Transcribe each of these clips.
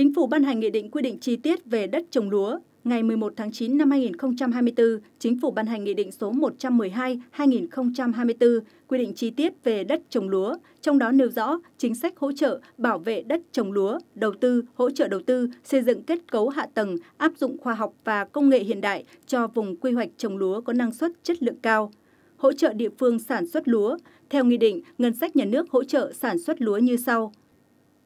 Chính phủ ban hành nghị định quy định chi tiết về đất trồng lúa. Ngày 11 tháng 9 năm 2024, Chính phủ ban hành Nghị định số 112-2024 quy định chi tiết về đất trồng lúa, trong đó nêu rõ chính sách hỗ trợ bảo vệ đất trồng lúa, đầu tư, hỗ trợ đầu tư, xây dựng kết cấu hạ tầng, áp dụng khoa học và công nghệ hiện đại cho vùng quy hoạch trồng lúa có năng suất chất lượng cao, hỗ trợ địa phương sản xuất lúa. Theo nghị định, ngân sách nhà nước hỗ trợ sản xuất lúa như sau.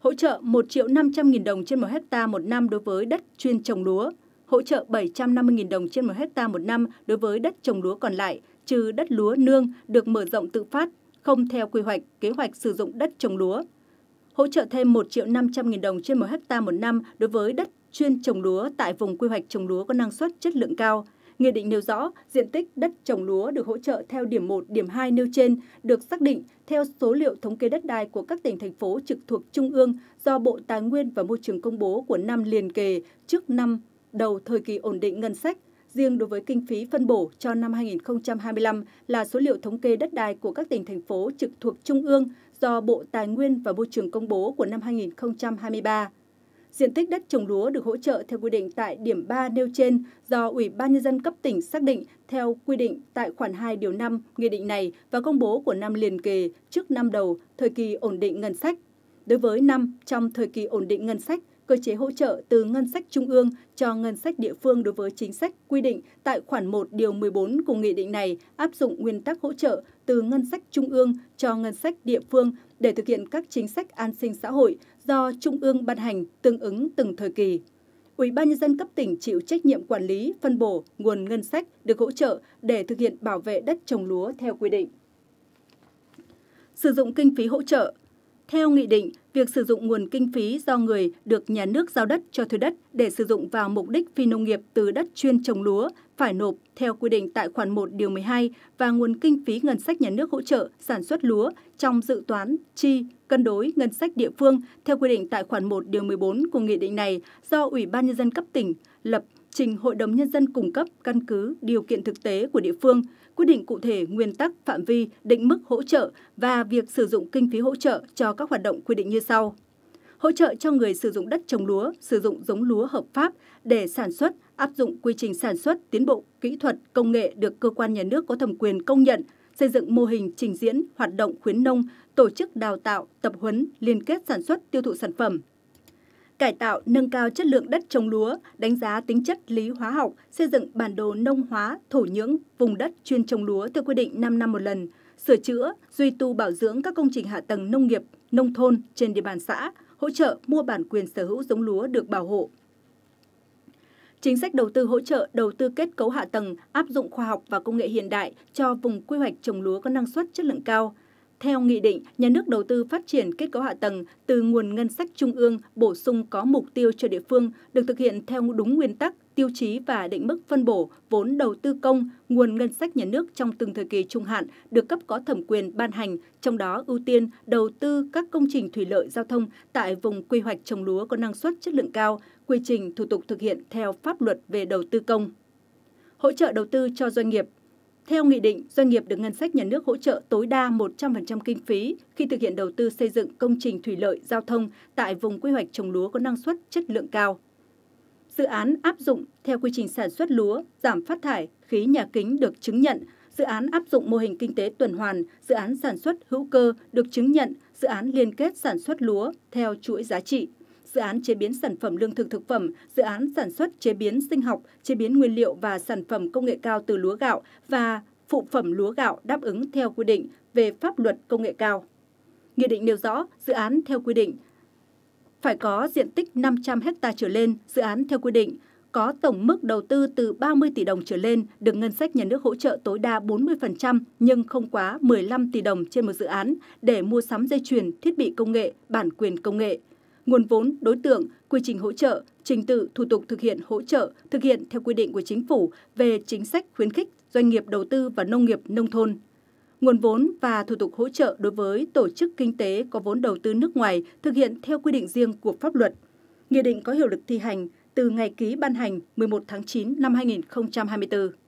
Hỗ trợ 1 triệu 500 nghìn đồng trên 1 hecta một năm đối với đất chuyên trồng lúa, hỗ trợ 750.000 đồng trên 1 hecta một năm đối với đất trồng lúa còn lại, trừ đất lúa nương được mở rộng tự phát, không theo quy hoạch, kế hoạch sử dụng đất trồng lúa. Hỗ trợ thêm 1 triệu 500 nghìn đồng trên 1 hecta một năm đối với đất chuyên trồng lúa tại vùng quy hoạch trồng lúa có năng suất chất lượng cao. Nghị định nêu rõ, diện tích đất trồng lúa được hỗ trợ theo điểm 1, điểm 2 nêu trên được xác định theo số liệu thống kê đất đai của các tỉnh thành phố trực thuộc Trung ương do Bộ Tài nguyên và Môi trường công bố của năm liền kề trước năm đầu thời kỳ ổn định ngân sách, riêng đối với kinh phí phân bổ cho năm 2025 là số liệu thống kê đất đai của các tỉnh thành phố trực thuộc Trung ương do Bộ Tài nguyên và Môi trường công bố của năm 2023. Diện tích đất trồng lúa được hỗ trợ theo quy định tại điểm 3 nêu trên do Ủy ban Nhân dân cấp tỉnh xác định theo quy định tại khoản 2 điều 5 Nghị định này và công bố của năm liền kề trước năm đầu thời kỳ ổn định ngân sách. Đối với năm trong thời kỳ ổn định ngân sách, cơ chế hỗ trợ từ ngân sách trung ương cho ngân sách địa phương đối với chính sách quy định tại khoản 1 điều 14 của nghị định này áp dụng nguyên tắc hỗ trợ từ ngân sách trung ương cho ngân sách địa phương để thực hiện các chính sách an sinh xã hội do trung ương ban hành tương ứng từng thời kỳ. Ủy ban nhân dân cấp tỉnh chịu trách nhiệm quản lý, phân bổ nguồn ngân sách được hỗ trợ để thực hiện bảo vệ đất trồng lúa theo quy định. Sử dụng kinh phí hỗ trợ theo nghị định, việc sử dụng nguồn kinh phí do người được nhà nước giao đất cho thuê đất để sử dụng vào mục đích phi nông nghiệp từ đất chuyên trồng lúa phải nộp theo quy định tại khoản 1 điều 12 và nguồn kinh phí ngân sách nhà nước hỗ trợ sản xuất lúa trong dự toán chi cân đối ngân sách địa phương theo quy định tại khoản 1 điều 14 của nghị định này do Ủy ban nhân dân cấp tỉnh lập trình Hội đồng Nhân dân cung cấp căn cứ điều kiện thực tế của địa phương, quyết định cụ thể nguyên tắc, phạm vi, định mức hỗ trợ và việc sử dụng kinh phí hỗ trợ cho các hoạt động quy định như sau. Hỗ trợ cho người sử dụng đất trồng lúa, sử dụng giống lúa hợp pháp để sản xuất, áp dụng quy trình sản xuất, tiến bộ, kỹ thuật, công nghệ được cơ quan nhà nước có thẩm quyền công nhận, xây dựng mô hình trình diễn, hoạt động khuyến nông, tổ chức đào tạo, tập huấn, liên kết sản xuất, tiêu thụ sản phẩm, cải tạo nâng cao chất lượng đất trồng lúa, đánh giá tính chất lý hóa học, xây dựng bản đồ nông hóa, thổ nhưỡng, vùng đất chuyên trồng lúa theo quy định 5 năm một lần, sửa chữa, duy tu bảo dưỡng các công trình hạ tầng nông nghiệp, nông thôn trên địa bàn xã, hỗ trợ mua bản quyền sở hữu giống lúa được bảo hộ. Chính sách đầu tư hỗ trợ đầu tư kết cấu hạ tầng áp dụng khoa học và công nghệ hiện đại cho vùng quy hoạch trồng lúa có năng suất chất lượng cao, theo nghị định, nhà nước đầu tư phát triển kết cấu hạ tầng từ nguồn ngân sách trung ương bổ sung có mục tiêu cho địa phương được thực hiện theo đúng nguyên tắc, tiêu chí và định mức phân bổ vốn đầu tư công, nguồn ngân sách nhà nước trong từng thời kỳ trung hạn được cấp có thẩm quyền ban hành, trong đó ưu tiên đầu tư các công trình thủy lợi giao thông tại vùng quy hoạch trồng lúa có năng suất chất lượng cao, quy trình thủ tục thực hiện theo pháp luật về đầu tư công. Hỗ trợ đầu tư cho doanh nghiệp theo nghị định, doanh nghiệp được ngân sách nhà nước hỗ trợ tối đa 100% kinh phí khi thực hiện đầu tư xây dựng công trình thủy lợi, giao thông tại vùng quy hoạch trồng lúa có năng suất chất lượng cao. Dự án áp dụng theo quy trình sản xuất lúa, giảm phát thải, khí nhà kính được chứng nhận, dự án áp dụng mô hình kinh tế tuần hoàn, dự án sản xuất hữu cơ được chứng nhận, dự án liên kết sản xuất lúa theo chuỗi giá trị dự án chế biến sản phẩm lương thực thực phẩm, dự án sản xuất chế biến sinh học, chế biến nguyên liệu và sản phẩm công nghệ cao từ lúa gạo và phụ phẩm lúa gạo đáp ứng theo quy định về pháp luật công nghệ cao. Nghị định nêu rõ dự án theo quy định phải có diện tích 500 ha trở lên, dự án theo quy định có tổng mức đầu tư từ 30 tỷ đồng trở lên được ngân sách nhà nước hỗ trợ tối đa 40% nhưng không quá 15 tỷ đồng trên một dự án để mua sắm dây chuyền, thiết bị công nghệ, bản quyền công nghệ nguồn vốn, đối tượng, quy trình hỗ trợ, trình tự, thủ tục thực hiện hỗ trợ, thực hiện theo quy định của chính phủ về chính sách khuyến khích doanh nghiệp đầu tư vào nông nghiệp nông thôn. Nguồn vốn và thủ tục hỗ trợ đối với tổ chức kinh tế có vốn đầu tư nước ngoài thực hiện theo quy định riêng của pháp luật. Nghị định có hiệu lực thi hành từ ngày ký ban hành 11 tháng 9 năm 2024.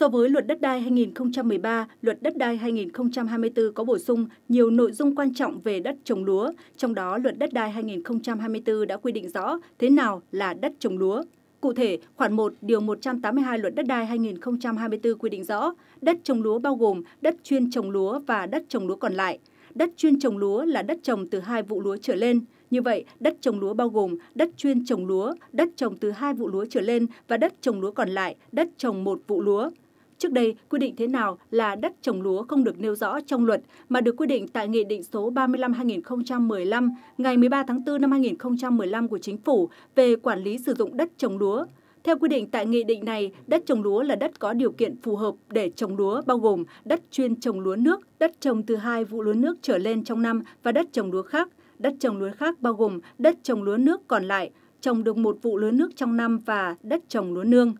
So với luật đất đai 2013, luật đất đai 2024 có bổ sung nhiều nội dung quan trọng về đất trồng lúa, trong đó luật đất đai 2024 đã quy định rõ thế nào là đất trồng lúa. Cụ thể, khoản 1 điều 182 luật đất đai 2024 quy định rõ, đất trồng lúa bao gồm đất chuyên trồng lúa và đất trồng lúa còn lại. Đất chuyên trồng lúa là đất trồng từ hai vụ lúa trở lên. Như vậy, đất trồng lúa bao gồm đất chuyên trồng lúa, đất trồng từ hai vụ lúa trở lên và đất trồng lúa còn lại, đất trồng một vụ lúa. Trước đây, quy định thế nào là đất trồng lúa không được nêu rõ trong luật mà được quy định tại Nghị định số 35-2015 ngày 13 tháng 4 năm 2015 của Chính phủ về quản lý sử dụng đất trồng lúa. Theo quy định tại nghị định này, đất trồng lúa là đất có điều kiện phù hợp để trồng lúa bao gồm đất chuyên trồng lúa nước, đất trồng từ hai vụ lúa nước trở lên trong năm và đất trồng lúa khác. Đất trồng lúa khác bao gồm đất trồng lúa nước còn lại, trồng được một vụ lúa nước trong năm và đất trồng lúa nương.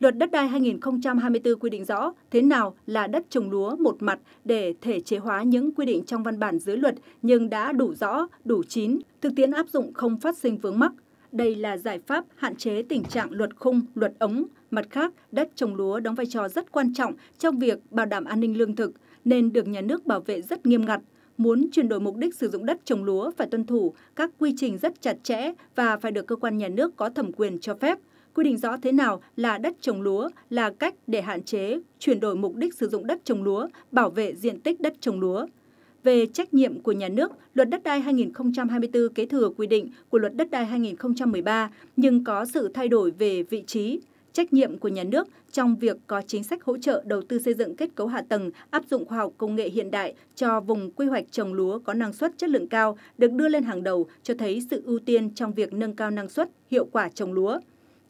Luật đất đai 2024 quy định rõ thế nào là đất trồng lúa một mặt để thể chế hóa những quy định trong văn bản dưới luật nhưng đã đủ rõ, đủ chín, thực tiễn áp dụng không phát sinh vướng mắc. Đây là giải pháp hạn chế tình trạng luật khung, luật ống. Mặt khác, đất trồng lúa đóng vai trò rất quan trọng trong việc bảo đảm an ninh lương thực, nên được nhà nước bảo vệ rất nghiêm ngặt. Muốn chuyển đổi mục đích sử dụng đất trồng lúa phải tuân thủ các quy trình rất chặt chẽ và phải được cơ quan nhà nước có thẩm quyền cho phép quy định rõ thế nào là đất trồng lúa là cách để hạn chế chuyển đổi mục đích sử dụng đất trồng lúa, bảo vệ diện tích đất trồng lúa. Về trách nhiệm của nhà nước, Luật Đất đai 2024 kế thừa quy định của Luật Đất đai 2013 nhưng có sự thay đổi về vị trí, trách nhiệm của nhà nước trong việc có chính sách hỗ trợ đầu tư xây dựng kết cấu hạ tầng, áp dụng khoa học công nghệ hiện đại cho vùng quy hoạch trồng lúa có năng suất chất lượng cao được đưa lên hàng đầu cho thấy sự ưu tiên trong việc nâng cao năng suất, hiệu quả trồng lúa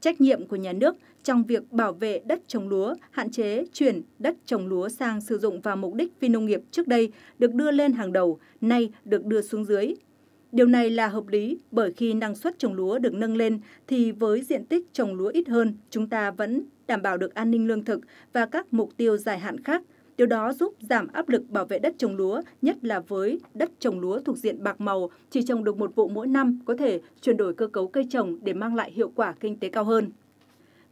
trách nhiệm của nhà nước trong việc bảo vệ đất trồng lúa, hạn chế chuyển đất trồng lúa sang sử dụng vào mục đích phi nông nghiệp trước đây được đưa lên hàng đầu, nay được đưa xuống dưới. Điều này là hợp lý bởi khi năng suất trồng lúa được nâng lên thì với diện tích trồng lúa ít hơn, chúng ta vẫn đảm bảo được an ninh lương thực và các mục tiêu dài hạn khác. Điều đó giúp giảm áp lực bảo vệ đất trồng lúa, nhất là với đất trồng lúa thuộc diện bạc màu, chỉ trồng được một vụ mỗi năm có thể chuyển đổi cơ cấu cây trồng để mang lại hiệu quả kinh tế cao hơn.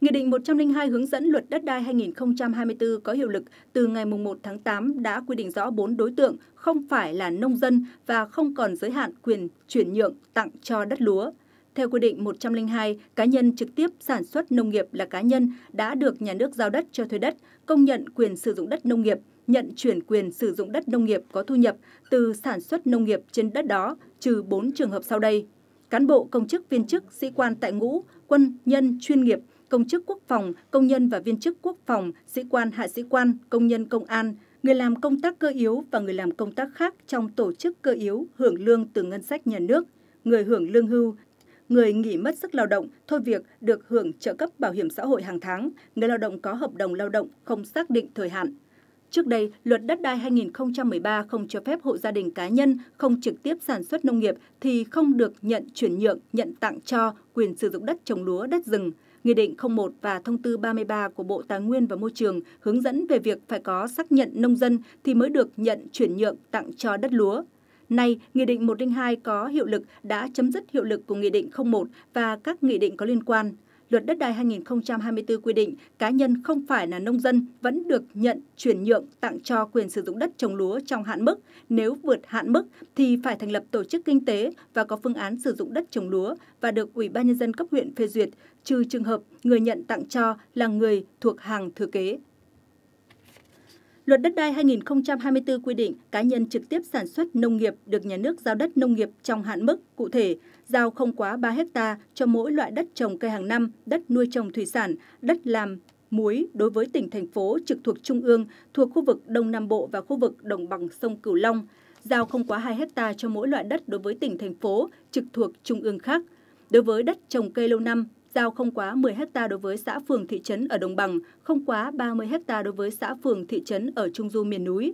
Nghị định 102 hướng dẫn luật đất đai 2024 có hiệu lực từ ngày 1 tháng 8 đã quy định rõ 4 đối tượng không phải là nông dân và không còn giới hạn quyền chuyển nhượng tặng cho đất lúa. Theo quy định 102, cá nhân trực tiếp sản xuất nông nghiệp là cá nhân đã được nhà nước giao đất cho thuê đất, công nhận quyền sử dụng đất nông nghiệp, nhận chuyển quyền sử dụng đất nông nghiệp có thu nhập từ sản xuất nông nghiệp trên đất đó, trừ 4 trường hợp sau đây. Cán bộ, công chức, viên chức, sĩ quan tại ngũ, quân, nhân, chuyên nghiệp, công chức quốc phòng, công nhân và viên chức quốc phòng, sĩ quan, hạ sĩ quan, công nhân công an, người làm công tác cơ yếu và người làm công tác khác trong tổ chức cơ yếu hưởng lương từ ngân sách nhà nước, người hưởng lương hưu, người nghỉ mất sức lao động, thôi việc được hưởng trợ cấp bảo hiểm xã hội hàng tháng, người lao động có hợp đồng lao động không xác định thời hạn. Trước đây, luật đất đai 2013 không cho phép hộ gia đình cá nhân không trực tiếp sản xuất nông nghiệp thì không được nhận chuyển nhượng, nhận tặng cho quyền sử dụng đất trồng lúa, đất rừng. Nghị định 01 và Thông tư 33 của Bộ Tài nguyên và Môi trường hướng dẫn về việc phải có xác nhận nông dân thì mới được nhận chuyển nhượng tặng cho đất lúa. Nay, Nghị định 102 có hiệu lực đã chấm dứt hiệu lực của Nghị định 01 và các nghị định có liên quan. Luật đất đai 2024 quy định cá nhân không phải là nông dân vẫn được nhận chuyển nhượng tặng cho quyền sử dụng đất trồng lúa trong hạn mức. Nếu vượt hạn mức thì phải thành lập tổ chức kinh tế và có phương án sử dụng đất trồng lúa và được Ủy ban nhân dân cấp huyện phê duyệt, trừ trường hợp người nhận tặng cho là người thuộc hàng thừa kế. Luật đất đai 2024 quy định cá nhân trực tiếp sản xuất nông nghiệp được nhà nước giao đất nông nghiệp trong hạn mức cụ thể, giao không quá 3 hecta cho mỗi loại đất trồng cây hàng năm, đất nuôi trồng thủy sản, đất làm muối đối với tỉnh thành phố trực thuộc trung ương thuộc khu vực Đông Nam Bộ và khu vực đồng bằng sông Cửu Long, giao không quá 2 hecta cho mỗi loại đất đối với tỉnh thành phố trực thuộc trung ương khác. Đối với đất trồng cây lâu năm, giao không quá 10 ha đối với xã phường thị trấn ở đồng bằng, không quá 30 ha đối với xã phường thị trấn ở trung du miền núi.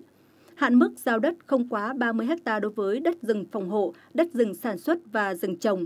Hạn mức giao đất không quá 30 ha đối với đất rừng phòng hộ, đất rừng sản xuất và rừng trồng.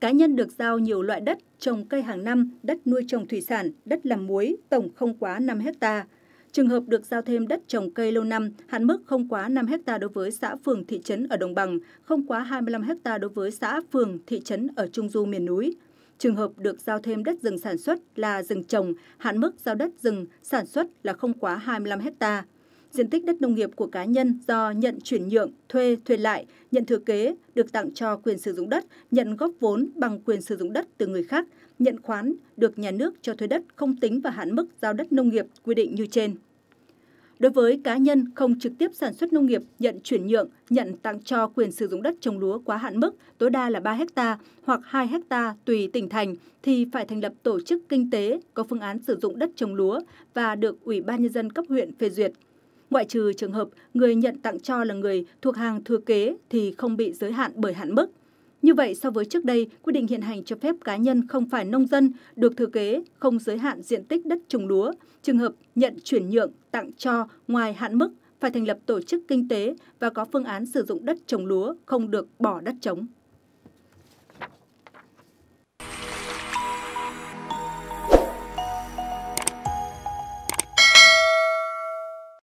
Cá nhân được giao nhiều loại đất trồng cây hàng năm, đất nuôi trồng thủy sản, đất làm muối, tổng không quá 5 ha. Trường hợp được giao thêm đất trồng cây lâu năm, hạn mức không quá 5 ha đối với xã phường thị trấn ở đồng bằng, không quá 25 ha đối với xã phường thị trấn ở trung du miền núi Trường hợp được giao thêm đất rừng sản xuất là rừng trồng, hạn mức giao đất rừng sản xuất là không quá 25 hecta. Diện tích đất nông nghiệp của cá nhân do nhận chuyển nhượng, thuê, thuê lại, nhận thừa kế, được tặng cho quyền sử dụng đất, nhận góp vốn bằng quyền sử dụng đất từ người khác, nhận khoán, được nhà nước cho thuê đất không tính vào hạn mức giao đất nông nghiệp quy định như trên. Đối với cá nhân không trực tiếp sản xuất nông nghiệp, nhận chuyển nhượng, nhận tặng cho quyền sử dụng đất trồng lúa quá hạn mức tối đa là 3 hecta hoặc 2 hecta tùy tỉnh thành thì phải thành lập tổ chức kinh tế có phương án sử dụng đất trồng lúa và được Ủy ban nhân dân cấp huyện phê duyệt. Ngoại trừ trường hợp người nhận tặng cho là người thuộc hàng thừa kế thì không bị giới hạn bởi hạn mức. Như vậy, so với trước đây, quy định hiện hành cho phép cá nhân không phải nông dân được thừa kế không giới hạn diện tích đất trồng lúa. Trường hợp nhận chuyển nhượng, tặng cho ngoài hạn mức phải thành lập tổ chức kinh tế và có phương án sử dụng đất trồng lúa không được bỏ đất trống.